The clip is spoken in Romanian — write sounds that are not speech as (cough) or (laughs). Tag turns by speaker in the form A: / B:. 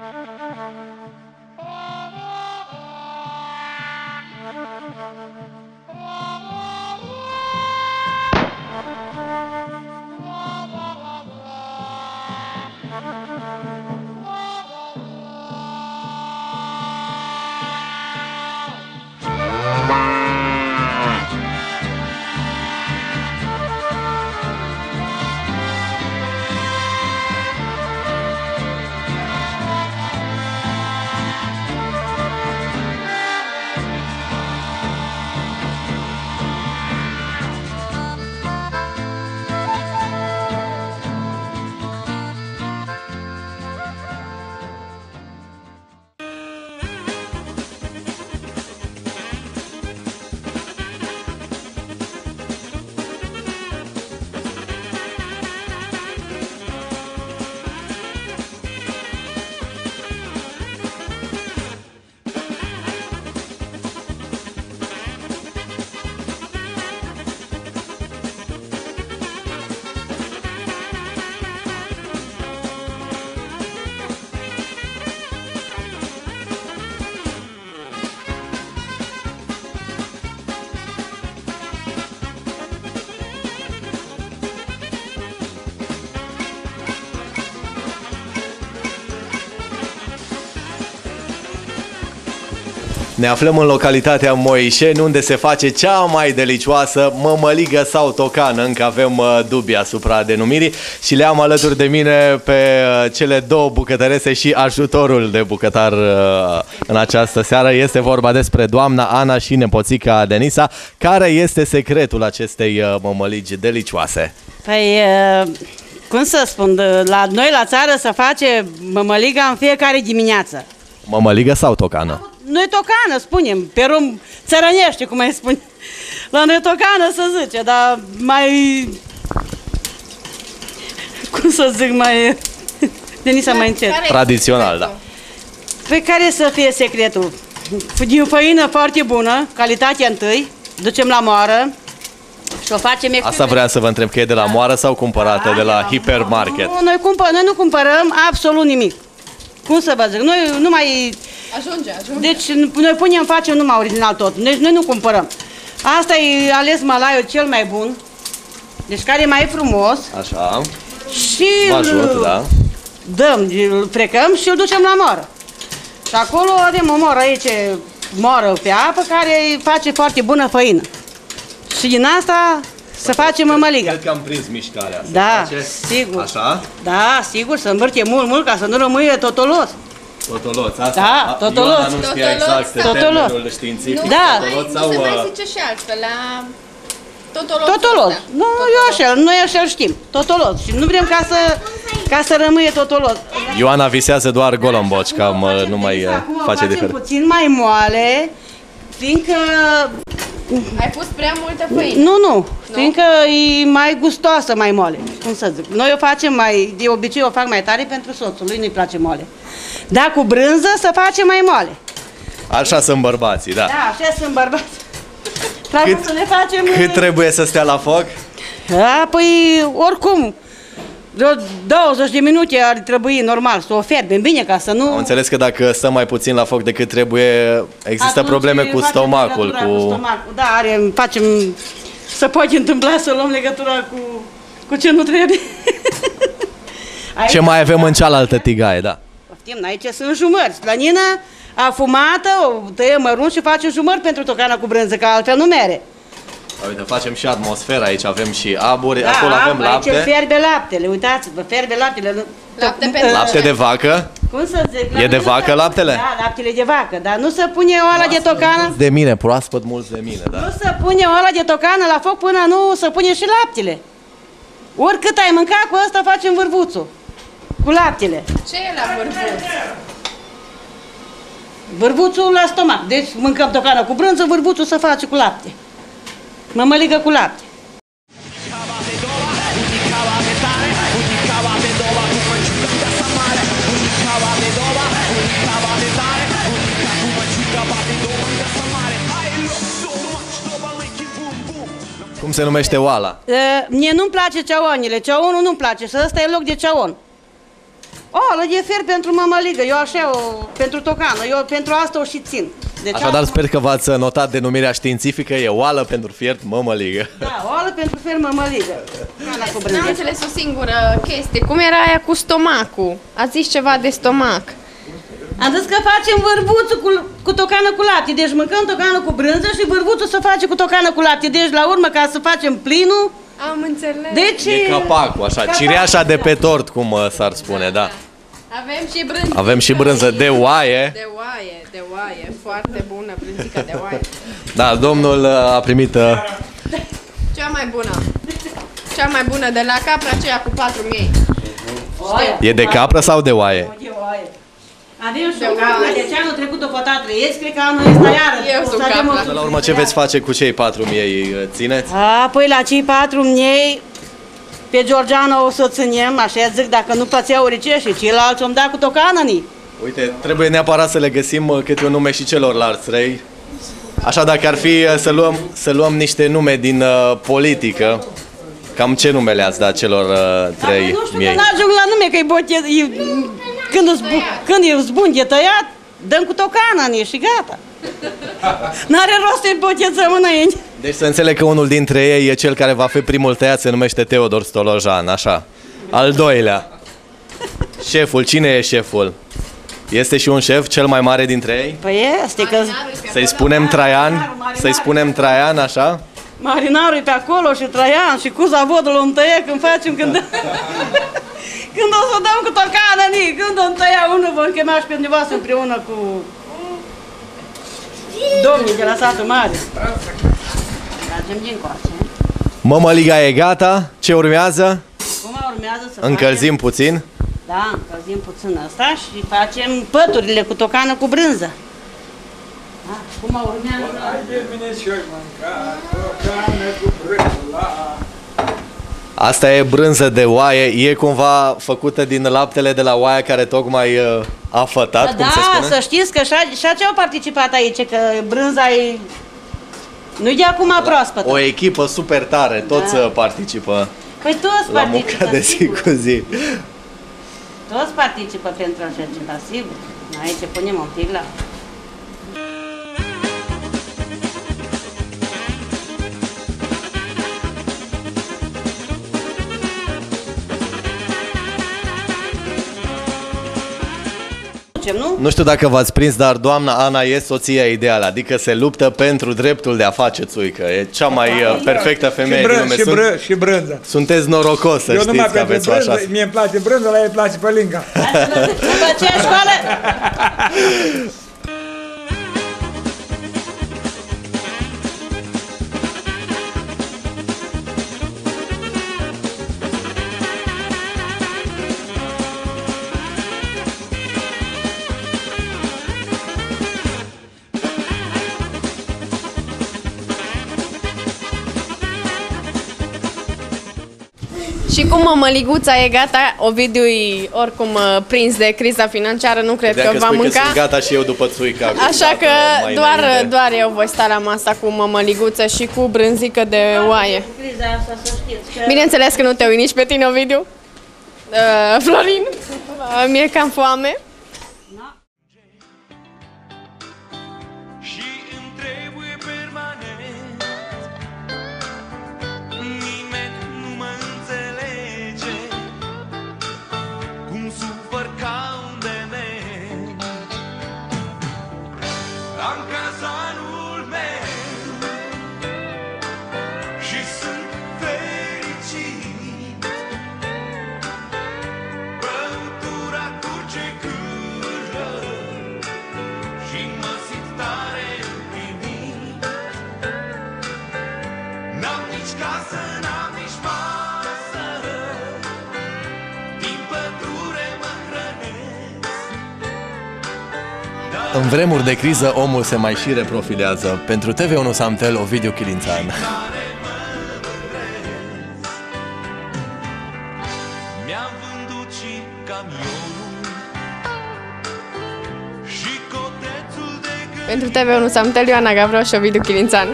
A: Uh-huh. (laughs) Ne aflăm în localitatea Moișeni, unde se face cea mai delicioasă mămăligă sau tocană. Încă avem uh, dubii asupra denumirii și le am alături de mine pe uh, cele două bucătărese și ajutorul de bucătar uh, în această seară. Este vorba despre doamna Ana și nepoțica Denisa. Care este secretul acestei mămăligi delicioase?
B: Păi, cum să spun, la noi la țară se face mămăliga în fiecare dimineață.
A: Mămăligă sau tocană?
B: Noi tocană, spunem, pe rum țărănește, cum mai spune. La noi tocană să zice, dar mai... Cum să zic, mai... Denisa mai încet.
A: Tradițional, da.
B: Pe care să fie secretul? E o făină foarte bună, calitatea întâi, ducem la moară, și o facem
A: Asta vreau să vă întreb, că e de la moară sau cumpărată da, de la hipermarket?
B: Nu, noi, cumpă, noi nu cumpărăm absolut nimic. Cum să vă zic? Noi nu mai
C: Ajunge, ajunge.
B: Deci noi punem, facem numai original tot. Deci noi nu cumpărăm. Asta e ales malaiul cel mai bun. Deci care e mai frumos.
A: Așa.
B: Și
A: Vă ajut, da.
B: Dăm, îl frecăm și îl ducem la moară. Și acolo avem o moră aici, moră pe apă, care face foarte bună făină. Și din asta să facem mămăliga.
A: Cred că am prins mișcarea.
B: Da, sigur.
A: Așa?
B: Da, sigur, să învârte mult, mult, ca să nu rămâie totolos.
A: Totoloț, asta.
B: Da, totoloț.
A: Ioana nu știa exact
B: totoloț.
A: termenul științific.
B: Nu, da.
C: Totoloț sau... Nu se mai uh, zice și altfel, la... Totoloț.
B: Totoloț. Nu, eu așa, noi așa știm. Totoloț. Și nu vrem ca să, ca să rămâie totoloț.
A: Ioana visează doar golomboci, cam uh, nu mai uh, face diferență.
B: puțin mai moale, fiindcă
C: ai pus prea multă făină.
B: Nu, nu, nu, fiindcă e mai gustoasă, mai moale. Cum să zic? Noi o facem mai, de obicei o fac mai tare pentru soțul lui, nu-i place moale. Da, cu brânză să face mai moale.
A: Așa sunt bărbații, da.
B: Da, așa sunt bărbați. Trebuie cât, să le facem...
A: Cât trebuie să stea la foc?
B: Da, păi oricum, vreo 20 de minute ar trebui normal să o fierbem bine ca să nu...
A: Am înțeles că dacă stăm mai puțin la foc decât trebuie, există
B: Atunci
A: probleme cu stomacul.
B: Cu... cu stomacul. Da, are, facem... să poate întâmpla să luăm legătura cu, cu ce nu trebuie.
A: Aici, (laughs) ce mai avem în cealaltă tigaie, da.
B: Poftim, aici sunt jumări. Slănină afumată, o tăiem mărunt și facem jumări pentru tocana cu brânză, că altfel nu mere.
A: Uite, facem și atmosfera aici, avem și aburi, da, acolo avem lapte.
B: Aici fierbe laptele, uitați-vă, fierbe laptele.
C: Lapte, pe
A: lapte de vacă?
B: Cum să zic?
A: E de vacă laptele?
B: Da, laptele de vacă, dar nu se pune oala de tocană.
A: de mine, proaspăt mulți de mine, da.
B: Nu se pune oala de tocană la foc până nu se pune și laptele. Oricât ai mâncat cu asta facem vârvuțul. Cu laptele.
C: Ce e la vârvuț?
B: Vârvuțul la stomac. Deci mâncăm tocană cu brânză, vârvuțul se face cu lapte. Mămăligă cu lapte.
A: Cum se numește oala?
B: E, mie nu-mi place ceaonile, ceaonul nu-mi place, să ăsta e loc de ceaon. Ouălă de fer pentru mămăligă, eu așa o, pentru tocană, eu pentru asta o și țin. Deci
A: Așadar,
B: asta-
A: sper că v-ați notat denumirea științifică, e oală pentru fiert mămăligă.
B: Da, ouălă pentru fer mămăligă. Cana cu
C: N-am
B: brânză.
C: înțeles o singură chestie. Cum era aia cu stomacul? Ați zis ceva de stomac.
B: Am zis că facem vârbuțul cu, cu tocană cu lapte, deci mâncăm tocană cu brânză și vârbuțul se face cu tocană cu lapte. Deci la urmă, ca să facem plinul,
C: Am înțeles.
B: deci...
A: E capacul, așa,
B: Capacul,
A: cireașa de
B: da.
A: pe tort, cum uh, s-ar spune, da.
C: Avem și brânză.
A: Avem și brânză de oaie.
C: De oaie, de oaie. Foarte bună brânzica de oaie.
A: Da, domnul uh, a primit... uh,
C: Cea mai bună. Cea mai bună de la capra aceea cu patru miei.
B: Oaie.
A: E de capră sau de oaie?
B: De oaie. Avem și
C: De
B: o capră,
C: oaie.
B: deci anul trecut o fătat trăiesc, cred că anul ăsta iară.
C: Eu
B: o să
C: sunt
B: avem
C: capra.
B: o-
A: Până la urmă, ce veți face cu cei patru miei? uh, Țineți?
B: A, păi la cei patru miei, pe Georgiana o să ținem, așa zic, dacă nu pățeau rice și ceilalți om da cu tocană ni.
A: Uite, trebuie neapărat să le găsim uh, câte un nume și celorlalți trei. Așa, dacă ar fi uh, să luăm, să luăm niște nume din uh, politică, cam ce nume le-ați dat celor uh,
B: Dar
A: trei
B: nu știu
A: miei?
B: că n-ajung la nume, că e botez, e, când, îți bu, când e zbun de tăiat, dăm cu tocană ni și gata. N-are rost să-i botezăm înainte.
A: Deci să înțeleg că unul dintre ei e cel care va fi primul tăiat, se numește Teodor Stolojan, așa. Al doilea. Șeful, cine e șeful? Este și un șef, cel mai mare dintre ei?
B: Păi este că
A: Să-i spunem Traian? Să-i spunem Traian, așa?
B: marinarul e pe acolo și Traian și cu zavodul îmi tăie când facem când... (laughs) când o să dăm cu tocană ni, când o tăia unul vom chema și pe nevastă împreună cu domnii de la satul mare. Tragem din coace.
A: Mămăliga e gata, ce urmează?
B: Cum urmează să
A: Încălzim puțin.
B: Facem, da, încălzim puțin asta și facem păturile cu tocană cu brânză. Da, cum urmează?
D: Haideți, vine și eu mânca, tocană cu brânză.
A: Asta e brânză de oaie, e cumva făcută din laptele de la oaia care tocmai uh, a fătat, cum
B: da,
A: se spune?
B: să știți că și și ce au participat aici, că brânza e... Nu-i de acum proaspătă.
A: O echipă super tare, toți
B: Da.
A: uh, participă
B: Păi toți
A: la
B: participă,
A: munca de zi
B: sigur.
A: cu zi.
B: Toți participă pentru așa ceva, sigur. Aici punem un pic la... Nu?
A: Nu știu dacă v-ați prins, dar doamna Ana e soția ideală, adică se luptă pentru dreptul de a face țuică. E cea mai uh, perfectă femeie
D: și,
A: din
D: brân,
A: lume.
D: și,
A: Sunt-
D: brân, și brânză.
A: Sunteți norocos să
D: Eu
A: știți
D: numai
A: că
D: pentru
A: aveți o
D: brânză,
A: așa.
D: mie îmi place brânză, la ei îi place pălinca.
B: După aceea școală... (laughs)
C: Și cum mămăliguța e gata, Ovidiu e oricum uh, prins de criza financiară, nu cred
A: Credeam
C: că
A: că
C: va
A: spui că
C: mânca.
A: sunt gata și eu după țuica.
C: Așa
A: gata
C: că
A: mai
C: doar,
A: înainte.
C: doar eu voi sta la masa cu mămăliguță și cu brânzică de oaie.
B: Criza asta, să știți că...
C: Bineînțeles că nu te uiți nici pe tine, Ovidiu. Uh, Florin, (laughs) uh, mi-e cam foame.
E: Am cazanul meu Și sunt fericit. Băutura curge cârlă și mă simt tare împlinit. N-am nici casă,
A: În vremuri de criză, omul se mai și reprofilează. Pentru TV1 Samtel, Ovidiu Chilințan.
E: Mi-am vândut și camionul Și cotețul de gând
C: Pentru TV1 Samtel, Ioana Gavrou și Ovidiu Chilințan.